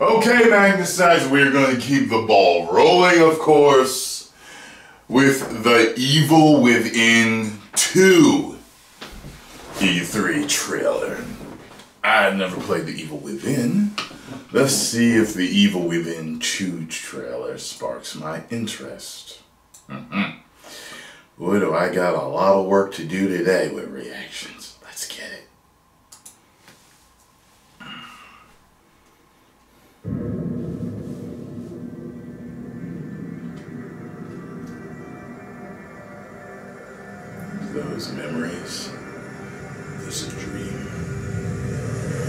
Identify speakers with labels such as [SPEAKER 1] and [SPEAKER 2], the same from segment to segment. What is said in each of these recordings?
[SPEAKER 1] Okay, Magnus says we're going to keep the ball rolling, of course, with the Evil Within 2 E3 trailer. I've never played the Evil Within. Let's see if the Evil Within 2 trailer sparks my interest. Mm-hmm. Boy, do I got a lot of work to do today with reactions. Those memories. This a dream.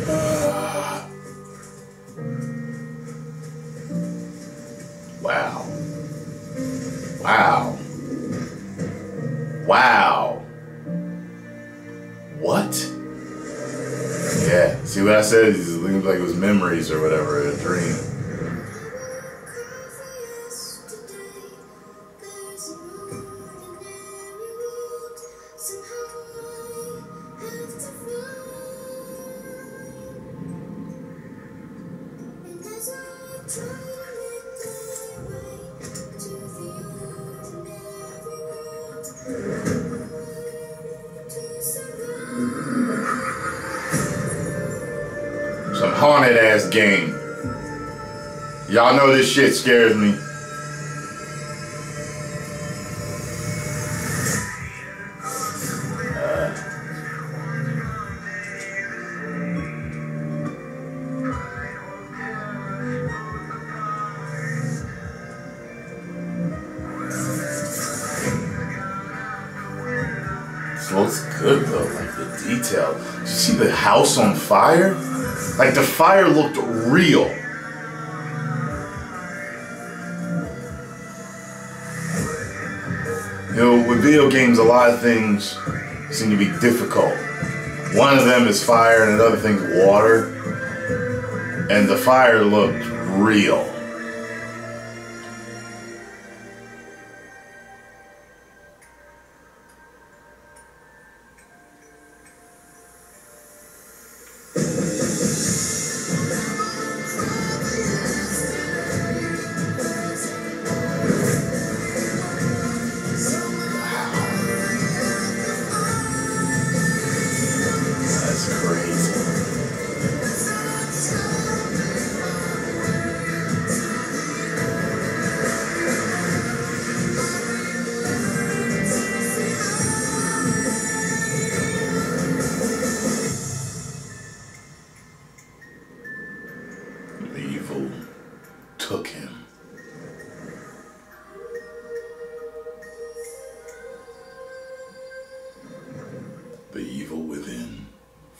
[SPEAKER 1] Ah. Wow. Wow. Wow. What? Yeah. See what I said? It looks like it was memories or whatever, a dream. Haunted ass game. Y'all know this shit scares me. Looks good though, like the detail. Did you see the house on fire? Like the fire looked real. You know, with video games, a lot of things seem to be difficult. One of them is fire, and another thing's water. And the fire looked real.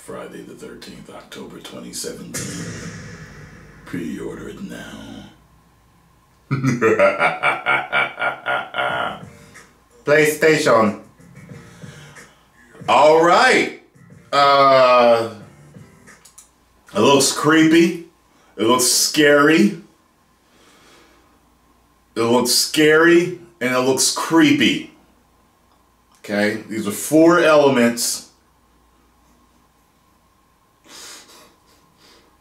[SPEAKER 1] Friday the 13th, October 2017. Pre order it now. PlayStation. All right. Uh, it looks creepy. It looks scary. It looks scary and it looks creepy. Okay, these are four elements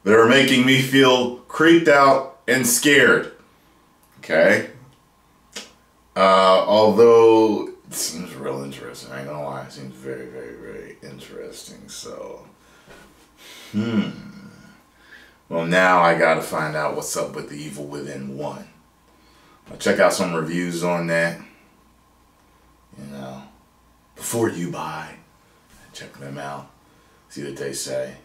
[SPEAKER 1] that are making me feel creeped out and scared. Okay, uh, although it seems real interesting, I ain't gonna lie, it seems very, very, very interesting. So, hmm. Well, now I gotta find out what's up with the Evil Within 1. I'll check out some reviews on that. You know, before you buy, check them out, see what they say.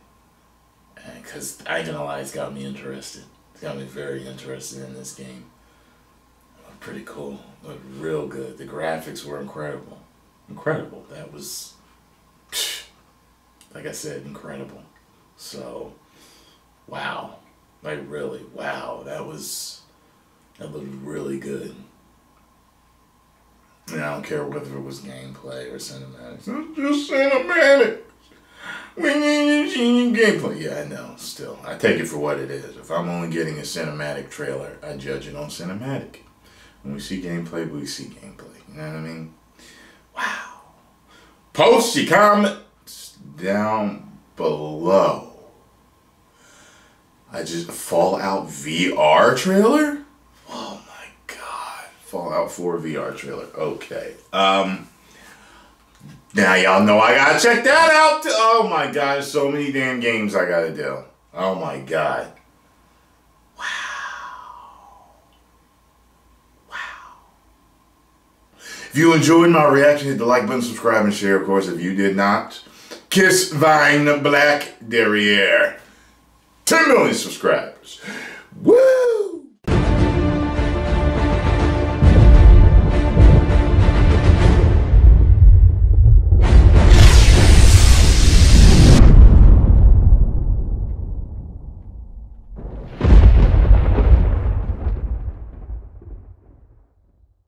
[SPEAKER 1] Because I ain't gonna lie, it's got me interested. It's got me very interested in this game. Uh, pretty cool. Looked real good. The graphics were incredible. Incredible. That was, like I said, incredible. So, wow. Like really, wow. That was, that looked really good. And I don't care whether it was gameplay or cinematics. It's just cinematic. We need to see Yeah, I know. Still, I take it for what it is. If I'm only getting a cinematic trailer, I judge it on cinematic. When we see gameplay, we see gameplay. You know what I mean? Wow. Post your comments down below. I just Fallout VR trailer. Oh my god, Fallout 4 VR trailer. Okay. Um. Now y'all know I gotta check that out. Oh my god, so many damn games I gotta do. Oh my god. Wow. Wow. If you enjoyed my reaction, hit the like button, subscribe, and share. Of course, if you did not, kiss Vine Black Derriere. 10 million subscribers. Woo!